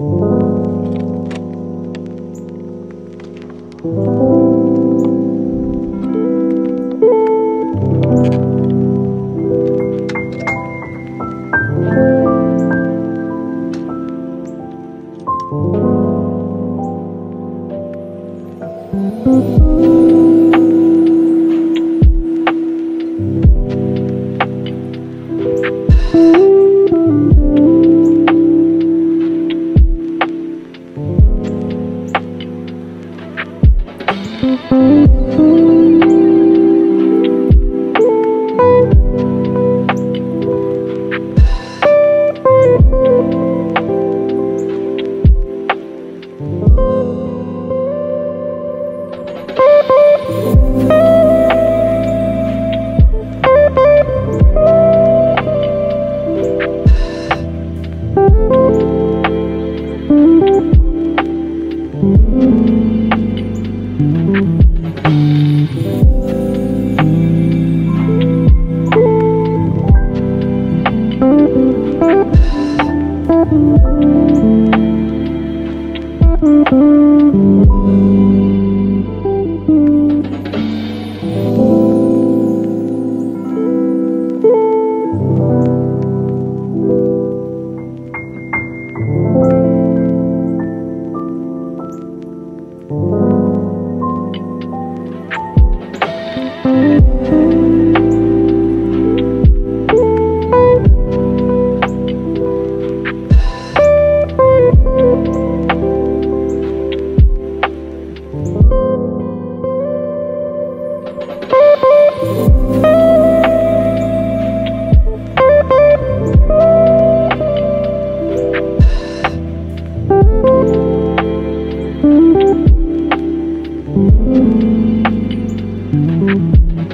Ooh. Thank Mm-hmm.